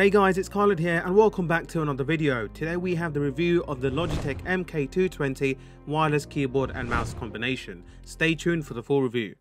Hey guys, it's Khaled here and welcome back to another video. Today we have the review of the Logitech MK220 wireless keyboard and mouse combination. Stay tuned for the full review.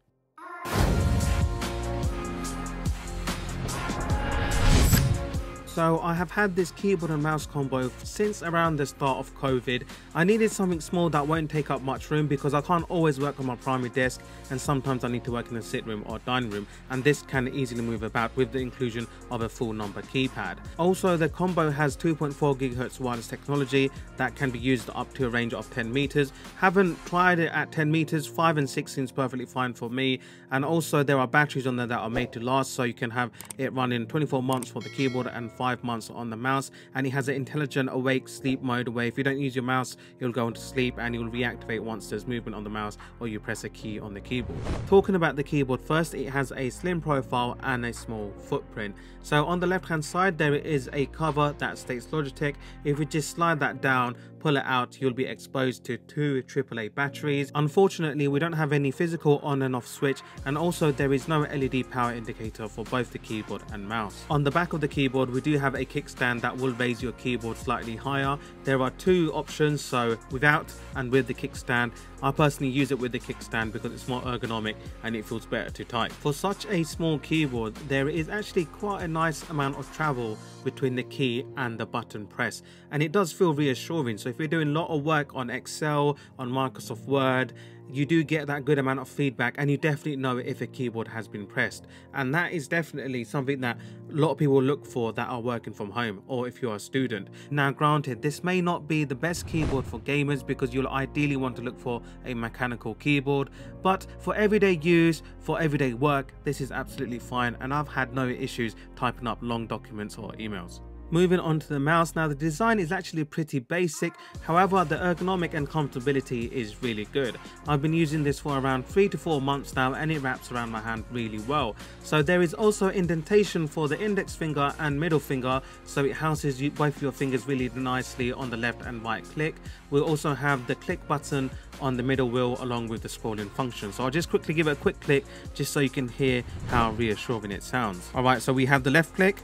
So I have had this keyboard and mouse combo since around the start of COVID. I needed something small that won't take up much room because I can't always work on my primary desk and sometimes I need to work in a sit room or dining room and this can easily move about with the inclusion of a full number keypad. Also the combo has 2.4 GHz wireless technology that can be used up to a range of 10 meters. Haven't tried it at 10 meters, 5 and 6 seems perfectly fine for me and also there are batteries on there that are made to last so you can have it running 24 months for the keyboard and 5 five months on the mouse and it has an intelligent awake sleep mode where if you don't use your mouse you'll go into sleep and you'll reactivate once there's movement on the mouse or you press a key on the keyboard. Talking about the keyboard first it has a slim profile and a small footprint. So on the left hand side there is a cover that states Logitech. If we just slide that down pull it out you'll be exposed to two AAA batteries. Unfortunately we don't have any physical on and off switch and also there is no LED power indicator for both the keyboard and mouse. On the back of the keyboard we do have a kickstand that will raise your keyboard slightly higher. There are two options, so without and with the kickstand. I personally use it with the kickstand because it's more ergonomic and it feels better to type. For such a small keyboard, there is actually quite a nice amount of travel between the key and the button press and it does feel reassuring. So if you're doing a lot of work on Excel, on Microsoft Word, you do get that good amount of feedback and you definitely know if a keyboard has been pressed. And that is definitely something that a lot of people look for that are working from home or if you're a student. Now granted this may not be the best keyboard for gamers because you'll ideally want to look for a mechanical keyboard but for everyday use for everyday work this is absolutely fine and I've had no issues typing up long documents or emails Moving on to the mouse, now the design is actually pretty basic, however the ergonomic and comfortability is really good. I've been using this for around 3 to 4 months now and it wraps around my hand really well. So there is also indentation for the index finger and middle finger, so it houses both your fingers really nicely on the left and right click. We'll also have the click button on the middle wheel along with the scrolling function. So I'll just quickly give it a quick click just so you can hear how reassuring it sounds. Alright, so we have the left click,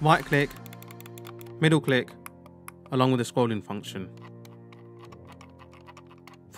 right click, middle click, along with the scrolling function.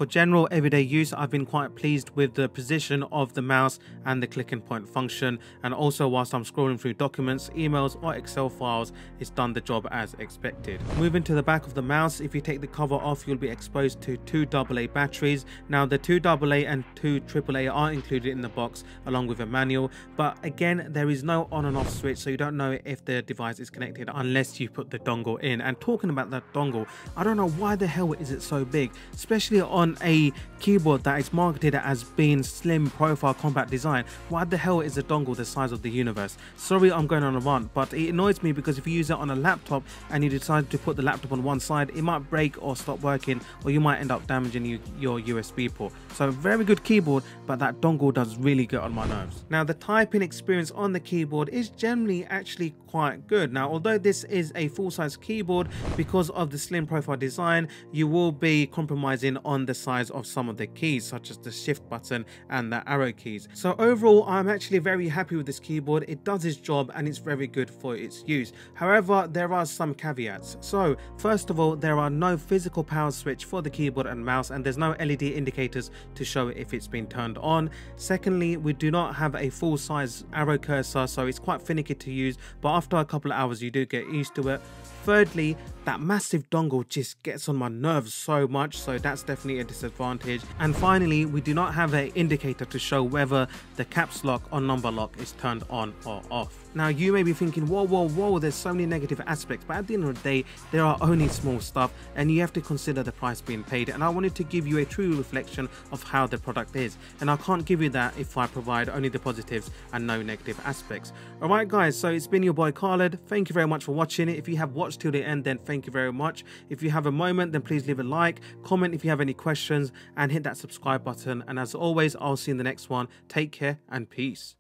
For general everyday use, I've been quite pleased with the position of the mouse and the click and point function and also whilst I'm scrolling through documents, emails or Excel files, it's done the job as expected. Moving to the back of the mouse, if you take the cover off, you'll be exposed to two AA batteries. Now the two AA and two AAA are included in the box along with a manual, but again, there is no on and off switch, so you don't know if the device is connected unless you put the dongle in. And talking about that dongle, I don't know why the hell is it so big, especially on a keyboard that is marketed as being slim profile compact design, why the hell is a dongle the size of the universe? Sorry I'm going on a rant, but it annoys me because if you use it on a laptop and you decide to put the laptop on one side, it might break or stop working or you might end up damaging you, your USB port. So very good keyboard, but that dongle does really get on my nerves. Now the typing experience on the keyboard is generally actually quite good. Now although this is a full-size keyboard, because of the slim profile design, you will be compromising on the the size of some of the keys such as the shift button and the arrow keys. So overall I'm actually very happy with this keyboard. It does its job and it's very good for its use. However there are some caveats. So first of all there are no physical power switch for the keyboard and mouse and there's no LED indicators to show if it's been turned on. Secondly we do not have a full size arrow cursor so it's quite finicky to use but after a couple of hours you do get used to it. Thirdly, that massive dongle just gets on my nerves so much, so that's definitely a disadvantage. And finally, we do not have an indicator to show whether the caps lock or number lock is turned on or off. Now you may be thinking, whoa, whoa, whoa, there's so many negative aspects, but at the end of the day, there are only small stuff and you have to consider the price being paid. And I wanted to give you a true reflection of how the product is. And I can't give you that if I provide only the positives and no negative aspects. Alright guys, so it's been your boy Khaled. Thank you very much for watching it. If you have watched till the end, then thank you very much. If you have a moment, then please leave a like, comment if you have any questions, and hit that subscribe button. And as always, I'll see you in the next one. Take care and peace.